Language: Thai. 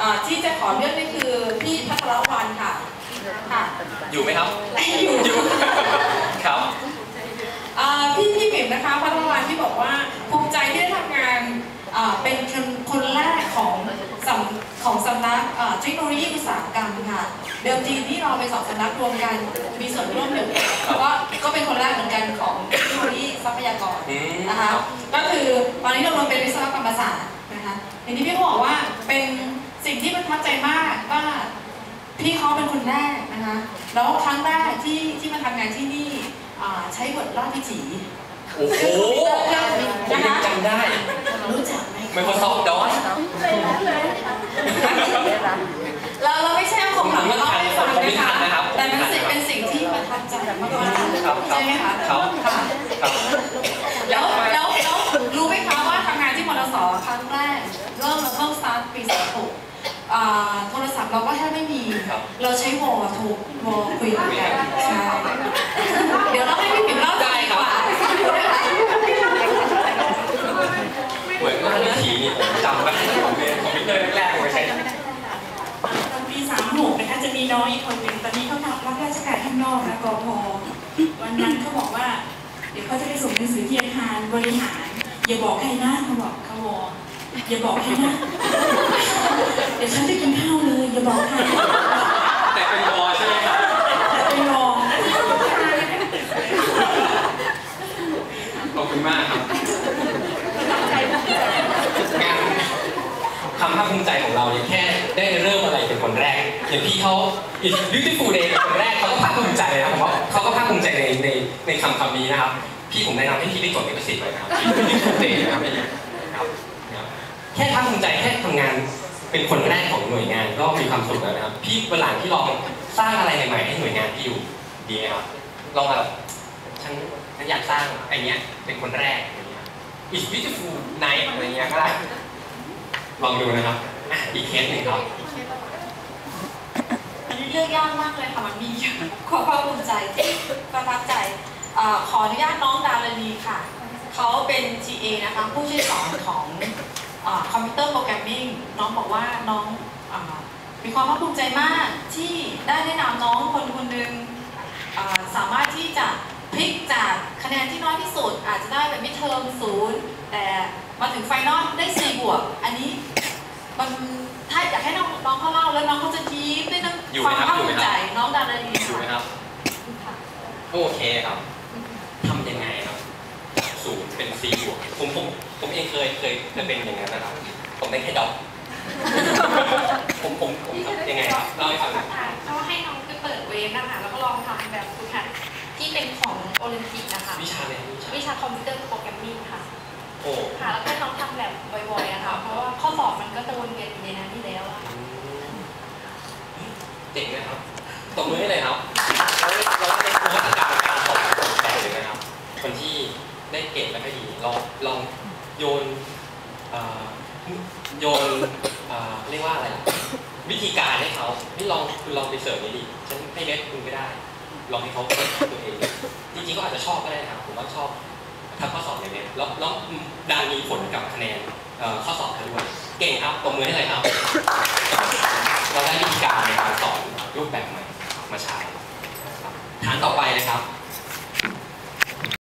อ่าที่จะขอเลือกนี่คือพี่พัทรวันค่ะค่ะอยู่ไหมครับอยู่อยู่ครับอ่าพี่พี่หมิมนะคะพัทรวันที่บอกว่าภูมิใจที่ได้ทำงานอ่าเป็นคนคนแรกของสำของสำนักอ่าเทคโนโลยีอุตสาหกรรมค่ะ เดิมทีที่เราเป็นสองสำนักรวมกันมีส่วนร่วมหนึ่งก็ก็เป็นคนแรกเหมือนกันของเทคโนโลยีทรัพยากรอืมนะคะก็คือตอนนี้เราเป็นวิศวกรรมศาสตร์นะคะอย่างที่พี่บอกว่าเป็น สิ่งที่ประทับใจมากว่าพี่เขาเป็นคนแรกนะคะแล้วครั้งแรกที่ที่มาทำงานที่นี่อ่าใช้บทราชวิถีโอ้โหผมยังจำได้ รู้จักไหม Microsoft DOS เราเราไม่ใช่เอาของหลังมาเล่าให้ฟังผมไม่นะทัคะนนะครับแต่มันสิ่งเป็นสิ่งที่ประทับใจมากๆครับใช่ไหมคะครับค่ะครับแล้วแล้วแล้วรู้ไหมคะว่าทำงานที่มทสครั้งแรกเริ่มเราเริ่มสตาร์ทปีสองหกอ่า โทรศัพท์เราก็แทบไม่มี ครับเราใช้วอลโทรวอลคุยกันใช่เดี๋ยวเราให้พี่ปิ่มเล่าได้ครับดีกว่าเหมือนว่านาทีนี่ผมจำได้ผมเรียนคอมพิวเตอร์แรกๆผมใช้ตอนปี36นะคะจะมีน้องอีกคนหนึ่งตอนนี้เขาทำรับราชการข้างนอกนะกพวันนั้นเขาบอกว่า เดี๋ยวเขาจะไปส่งหนังสือที่อาคารบริหาร อย่าบอกใครนะเขาบอกเขาวออย่าบอกใครนะ เดี๋ยวฉันจะกินข้าวเลยอย่าบอกใครแต่เป็นวอใช่ไหมครับแต่ไปรอขอบคุณมากครับงานความภาคภูมิใจของเราเนี่ยแค่ได้เริ่มอะไรเป็นคนแรกอย่างพี่เขา It's beautiful day เป็นคนแรกเขาก็ภาคภูมิใจนะครับผมว่าเขาก็ภาคภูมิใจในในในคำคำนี้นะครับ พี่ผมแนะนำให้พี่ไปจดลิขสิทธิ์ไว้นะครับ It's beautiful day นะครับพี่ครับนะครับแค่ภาคภูมิใจแค่ทำงาน เป็นคนแรกของหน่วยงานก็มีความสุขแล้วนะครับ พี่เวลังที่ลองสร้างอะไรใหม่ๆให้หน่วยงานพี่อยู่ดีไหมครับลองแบบฉันฉันอยากสร้างไอเนี้ยเป็นคนแรกอย่างเงี้ย It's beautiful night อะไรเงี้ยก็ได้ลองดูนะครับอะอีกเคสหนึ่งครับอันนี้เลือกยากมากเลยค่ะมันมีเยอะความภาคภูมิใจที่ประทับใจขออนุญาตน้องดารณีค่ะ เขาเป็น TA นะคะผู้ช่วยสอนของ คอมพิวเตอร์โปรแกรมมิ่งน้องบอกว่าน้องอามีความภาคภูมิใจมากที่ได้แนะนำน้องคนคนหนึ่งอ่าสามารถที่จะพลิกจากคะแนนที่น้อยที่สุด อาจจะได้แบบมิดเทอมศูนย์แต่มาถึงไฟนอลได้4บวก อันนี้มันถ้าอยากให้น้องน้องเขาเล่าแล้วน้องเขาจะยิ้มด้วยน้อยู่ำไหคมวามครับภาคอยู่ภูไหมมิคใจรับน้องดารณีอยู่ไหมค่ะครับ โอเคครับทำยังไงครับศูนย์ เป็น C บวกผมผมผมเองเคยเคยเคยเป็นอย่างนั้นนะครับผมได้แค่ดอกผมผมผมทำยังไงครับเล่าให้ฟังหน่อยค่ะก็ให้น้องไปเปิดเว็บนะคะแล้วก็ลองทำแบบฝึกหัดที่เป็นของโอลิมปิกนะคะวิชาเลยวิชาวิชาคอมพิวเตอร์ programming ค่ะโอ้ค่ะแล้วก็น้องทำแบบบ่อยๆอะค่ะเพราะว่าข้อสอบมันก็จะวนเวียนอยู่ในนั้นที่แล้วอะค่ะเจ๋งนะครับตบมือให้เลยครับแล้วแล้วในนวัตกรรมการสอนแบบหนึ่งนะครับคนที่ ได้เก่งและก็ดีลองลองโยนเอ่อโยนเรียกว่าอะไรล่ะวิธีการให้เขานี่ลองคุณลองไปเสิร์ฟนี้ดิฉันให้เลสคุณก็ได้ ลองให้เขาเป็นตัวเองจริงๆก็อาจจะชอบก็ได้นะครับผมว่าชอบทำข้อสอบอย่างเนี้ยแล้วแล้วดันมีผลกับคะแนนข้อสอบเขาด้วยเก่งครับตบมือให้เลยครับเราได้วิธีการในการสอนรูปแบบใหม่มาใช้ฐานต่อไปนะครับ